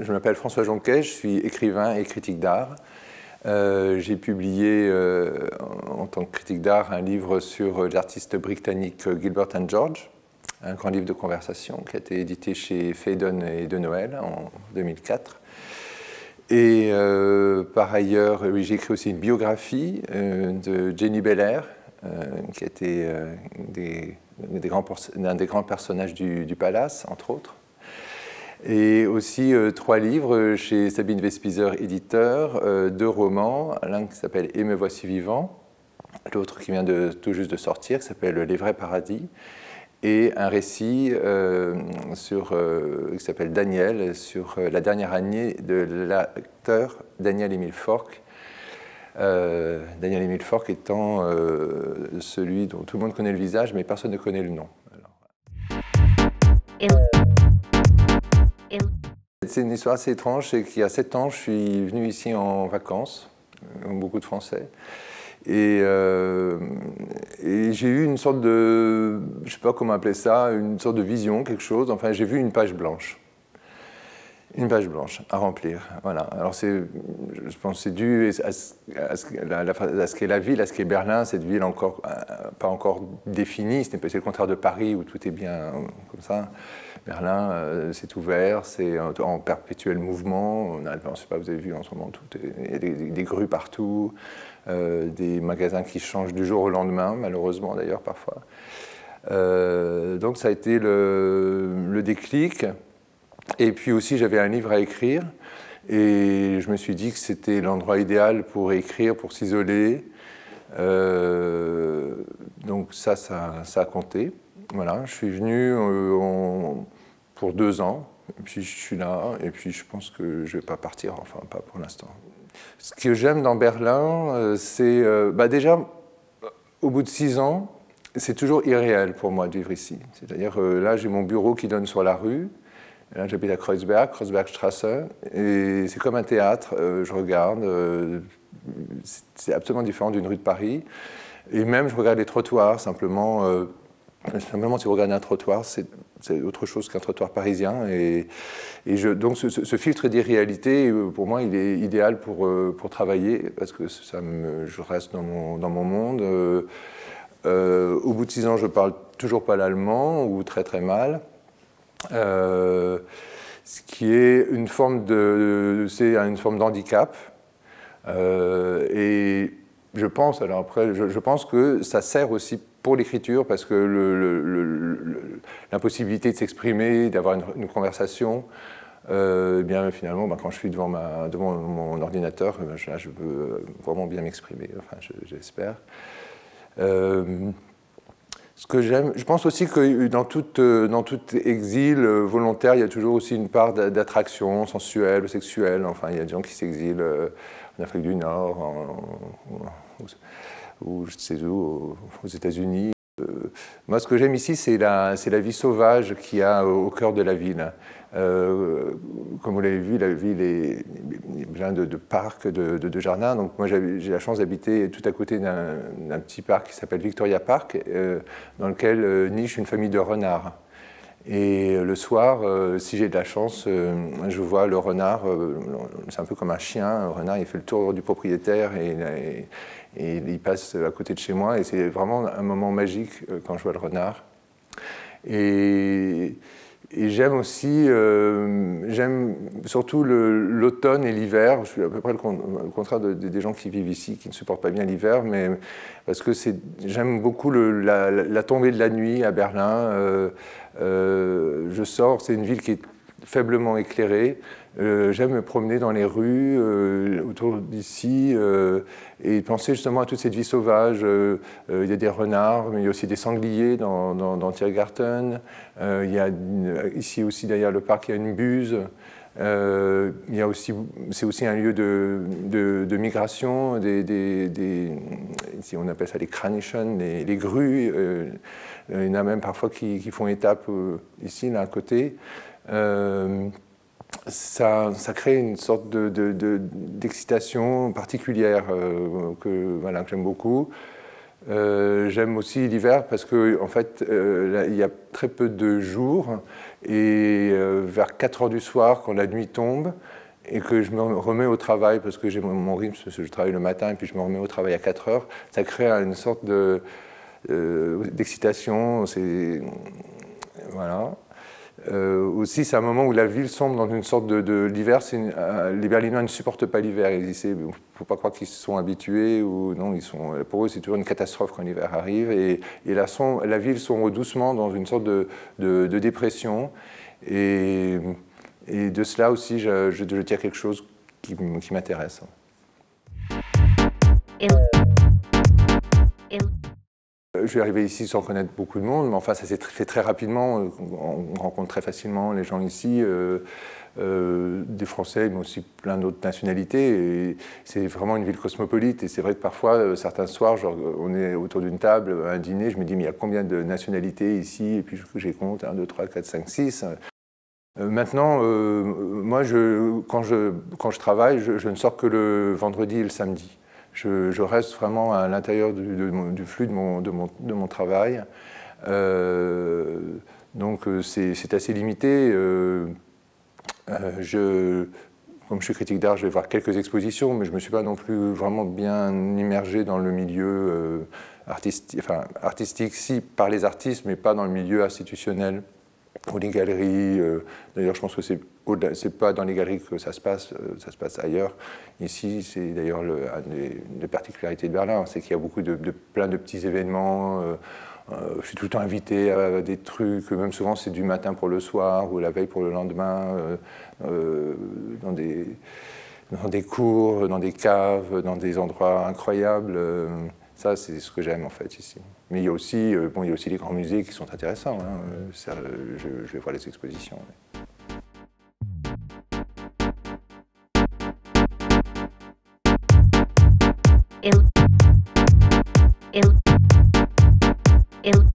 Je m'appelle François Jonquet, je suis écrivain et critique d'art. Euh, j'ai publié euh, en tant que critique d'art un livre sur l'artiste britannique Gilbert and George, un grand livre de conversation qui a été édité chez Faden et de Noël en 2004. Et euh, par ailleurs, j'ai écrit aussi une biographie de Jenny Belair, qui était des, des un des grands personnages du, du Palace, entre autres. Et aussi euh, trois livres chez Sabine Vespizer, éditeur, euh, deux romans, l'un qui s'appelle Et me voici vivant, l'autre qui vient de, tout juste de sortir, qui s'appelle Les vrais paradis, et un récit euh, qui s'appelle Daniel, sur la dernière année de l'acteur Daniel Emile Fork. Daniel Emile Fork étant celui dont tout le monde connaît le visage, mais personne ne connaît le nom. C'est une histoire assez étrange, c'est qu'il y a sept ans, je suis venu ici en vacances, comme beaucoup de Français, euh, et, j'ai eu une sorte de, je sais pas comment appeler ça, une sorte de vision, quelque chose, enfin j'ai vu une page blanche. Une page blanche à remplir. Voilà. Alors, c'est, je pense que c'est dû à, ce, qu'est la ville, à ce qu'est Berlin, cette ville encore, euh, pas encore définie. C'est le contraire de Paris où tout est bien comme ça. Berlin, euh, c'est ouvert, c'est en, perpétuel mouvement. On je ne sais pas, vous avez vu en ce moment, tout il y a des, grues partout, euh, des magasins qui changent du jour au lendemain, malheureusement d'ailleurs parfois. donc ça a été le déclic. Et puis aussi, j'avais un livre à écrire. Et je me suis dit que c'était l'endroit idéal pour écrire, pour s'isoler. Euh, donc ça, ça, a compté. Voilà, je suis venu euh, pour deux ans. Et puis je suis là. Et puis je pense que je ne vais pas partir, enfin pas pour l'instant. Ce que j'aime dans Berlin, euh, c'est bah déjà, au bout de six ans, c'est toujours irréel pour moi de vivre ici. C'est-à-dire, là, j'ai mon bureau qui donne sur la rue. Là, j'habite à Kreuzberg, Kreuzbergstrasse, et c'est comme un théâtre. Euh, je regarde, euh, c'est absolument différent d'une rue de Paris. Et même, je regarde les trottoirs, simplement. Euh, simplement, si vous regardez un trottoir, c'est autre chose qu'un trottoir parisien. Et, donc, ce, filtre d'irréalité, pour moi, il est idéal pour, pour travailler, parce que ça me, je reste dans mon, dans mon monde. au bout de six ans, je parle toujours pas l'allemand, ou très très mal. Euh, ce qui est une forme de, c'est une forme d'handicap. Euh, et je pense, alors après, je, pense que ça sert aussi pour l'écriture parce que l'impossibilité de s'exprimer, d'avoir une, conversation, euh, eh bien finalement, ben, quand je suis devant, ma, devant mon ordinateur, eh ben, là, je peux vraiment bien m'exprimer, enfin, j'espère. Ce que j'aime, je pense aussi que dans tout, euh, dans tout exil euh, volontaire, il y a toujours aussi une part d'attraction sensuelle, sexuelle. Enfin, il y a des gens qui s'exilent euh, en Afrique du Nord, ou je sais où, aux États-Unis. Moi, ce que j'aime ici, c'est la, la vie sauvage qu'il y a au cœur de la ville. Euh, comme vous l'avez vu, la ville est, pleine de, parcs, de, jardins. Donc moi, j'ai la chance d'habiter tout à côté d'un petit parc qui s'appelle Victoria Park, euh, dans lequel euh, niche une famille de renards. Et le soir, si j'ai de la chance, je vois le renard, c'est un peu comme un chien, le renard, il fait le tour du propriétaire et, et il passe à côté de chez moi. Et c'est vraiment un moment magique quand je vois le renard. Et et j'aime aussi, euh, j'aime surtout l'automne et l'hiver. Je suis à peu près le, contraire des gens qui vivent ici, qui ne supportent pas bien l'hiver, mais parce que j'aime beaucoup la, tombée de la nuit à Berlin. Euh, euh, je sors, c'est une ville qui est faiblement éclairée. Euh, j'aime me promener dans les rues euh, autour d'ici euh, et penser justement à toute cette vie sauvage. il y a des renards, mais il y a aussi des sangliers dans, Tiergarten. il y a ici aussi derrière le parc, il y a une buse. aussi, c'est aussi un lieu de, de, migration. Des, des, ici, on appelle ça les Kranischen, les, les grues. il y en a même parfois qui, qui font étape ici, là à côté. Ça, ça, crée une sorte d'excitation de, particulière que, voilà, que j'aime beaucoup. j'aime aussi l'hiver parce que en fait, il y a très peu de jours et vers 4 heures du soir, quand la nuit tombe, et que je me remets au travail parce que j'ai mon, rythme, parce que je travaille le matin et puis je me remets au travail à 4 heures, ça crée une sorte de, euh, d'excitation. C'est, voilà. Euh, aussi, c'est un moment où la ville sombre dans une sorte de, l'hiver. Euh, les Berlinois ne supportent pas l'hiver. Il ne faut pas croire qu'ils se sont habitués ou non. Ils sont, pour eux, c'est toujours une catastrophe quand l'hiver arrive. Et, et la, la, ville sombre doucement dans une sorte de, de dépression. Et et de cela aussi, je, je, tire quelque chose qui, m'intéresse. Je suis arrivé ici sans connaître beaucoup de monde, mais enfin ça s'est fait très rapidement. On rencontre très facilement les gens ici, euh, euh, des Français, mais aussi plein d'autres nationalités. C'est vraiment une ville cosmopolite. Et c'est vrai que parfois, euh, certains soirs, on est autour d'une table, un dîner, je me dis, mais il y a combien de nationalités ici? Et puis j'ai compte 1, 2, 3, 4, 5, 6. Euh, maintenant, moi, je, quand, je, quand je travaille, je, ne sors que le vendredi et le samedi. Je, reste vraiment à l'intérieur du, flux de mon, travail. Euh, donc, c'est assez limité. je, comme je suis critique d'art, je vais voir quelques expositions, mais je ne me suis pas non plus vraiment bien immergé dans le milieu artistique, enfin, artistique, si par les artistes, mais pas dans le milieu institutionnel ou les galeries. Euh, d'ailleurs, je pense que c'est c'est pas dans les galeries que ça se passe, euh, ça se passe ailleurs. Ici, c'est d'ailleurs une des, particularités de Berlin, c'est qu'il y a beaucoup de, plein de petits événements. Euh, je suis tout le temps invité à des trucs, même souvent c'est du matin pour le soir ou la veille pour le lendemain, dans des cours, dans des caves, dans des endroits incroyables. Ça, c'est ce que j'aime en fait ici. Mais il y a aussi, euh, bon, il y a aussi les grands musées qui sont intéressants. Hein. Je, vais voir les expositions. Il... Il... Il...